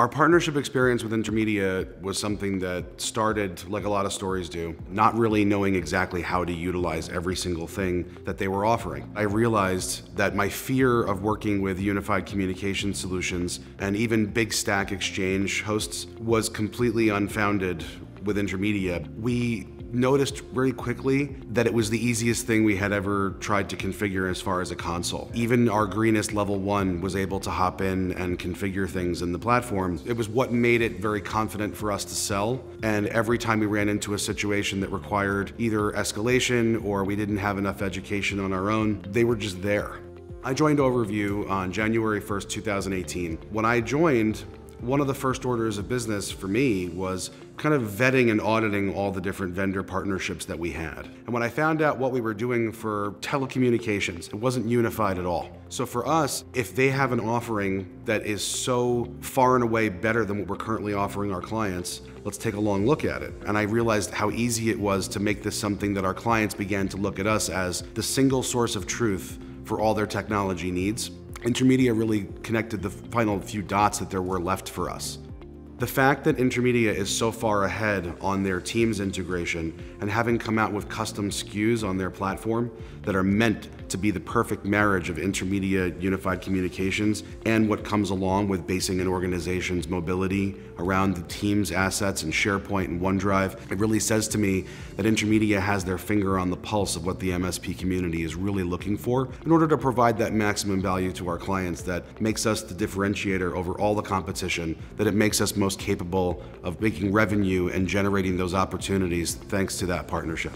Our partnership experience with Intermedia was something that started, like a lot of stories do, not really knowing exactly how to utilize every single thing that they were offering. I realized that my fear of working with unified communication solutions and even big stack exchange hosts was completely unfounded with Intermedia. We noticed very quickly that it was the easiest thing we had ever tried to configure as far as a console. Even our greenest level one was able to hop in and configure things in the platform. It was what made it very confident for us to sell. And every time we ran into a situation that required either escalation or we didn't have enough education on our own, they were just there. I joined Overview on January 1st, 2018. When I joined, one of the first orders of business for me was kind of vetting and auditing all the different vendor partnerships that we had. And when I found out what we were doing for telecommunications, it wasn't unified at all. So for us, if they have an offering that is so far and away better than what we're currently offering our clients, let's take a long look at it. And I realized how easy it was to make this something that our clients began to look at us as the single source of truth for all their technology needs Intermedia really connected the final few dots that there were left for us. The fact that Intermedia is so far ahead on their Teams integration and having come out with custom SKUs on their platform that are meant to be the perfect marriage of Intermedia unified communications and what comes along with basing an organization's mobility around the Teams assets and SharePoint and OneDrive, it really says to me that Intermedia has their finger on the pulse of what the MSP community is really looking for in order to provide that maximum value to our clients that makes us the differentiator over all the competition, that it makes us most most capable of making revenue and generating those opportunities thanks to that partnership.